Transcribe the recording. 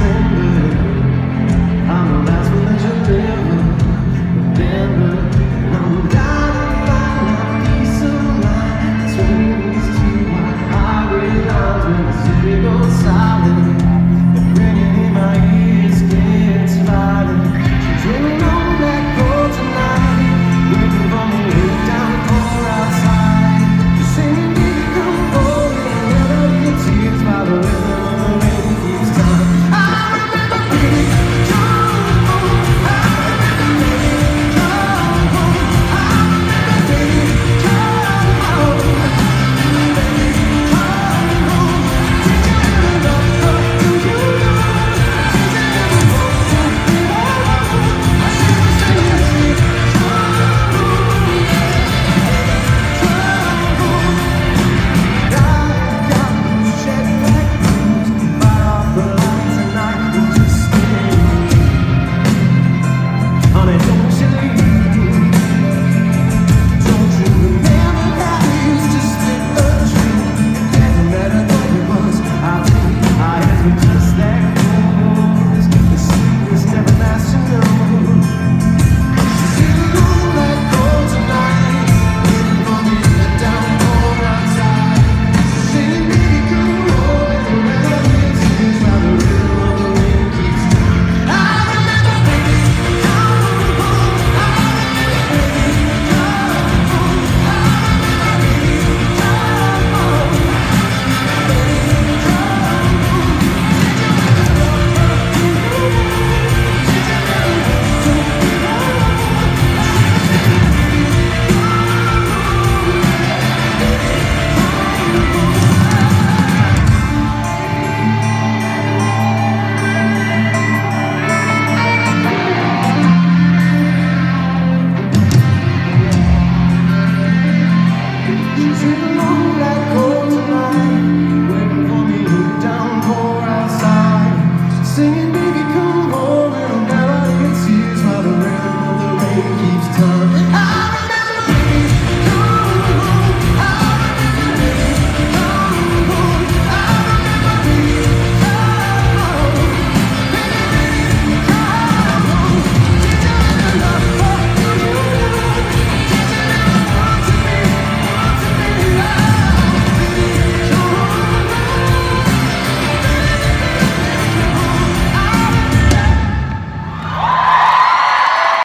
dancing